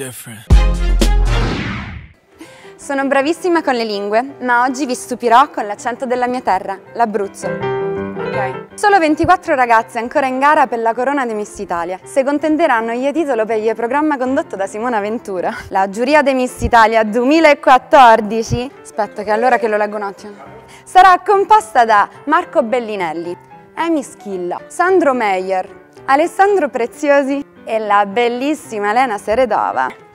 different. Sono bravissima con le lingue, ma oggi vi stupirò con l'accento della mia terra, l'Abruzzo. Ok. Solo 24 ragazze ancora in gara per la corona di Miss Italia. Se contenderanno il titolo per il programma condotto da Simona Ventura. La giuria di Miss Italia 2014, aspetta che allora che lo leggo un attimo, sarà composta da Marco Bellinelli, Amy Schilla, Sandro Meyer, Alessandro Preziosi e la bellissima Elena Seredova.